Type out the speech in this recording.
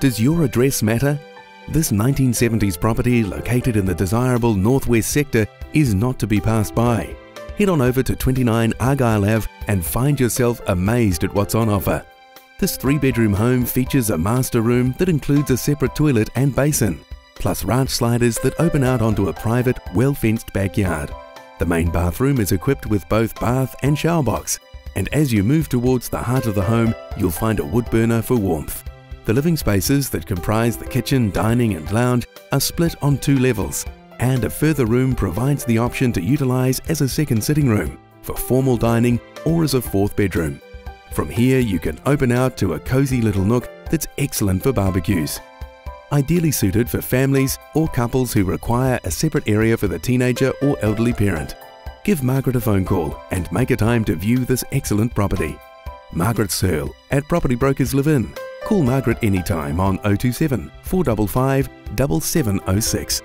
Does your address matter? This 1970s property located in the desirable northwest sector is not to be passed by. Head on over to 29 Argyle Ave and find yourself amazed at what's on offer. This three bedroom home features a master room that includes a separate toilet and basin, plus ranch sliders that open out onto a private, well fenced backyard. The main bathroom is equipped with both bath and shower box, and as you move towards the heart of the home, you'll find a wood burner for warmth. The living spaces that comprise the kitchen, dining, and lounge are split on two levels, and a further room provides the option to utilise as a second sitting room for formal dining or as a fourth bedroom. From here, you can open out to a cosy little nook that's excellent for barbecues. Ideally suited for families or couples who require a separate area for the teenager or elderly parent. Give Margrit a phone call and make a time to view this excellent property. Margrit Searle at Property Brokers Levin. Call Margrit anytime on 027 455 7706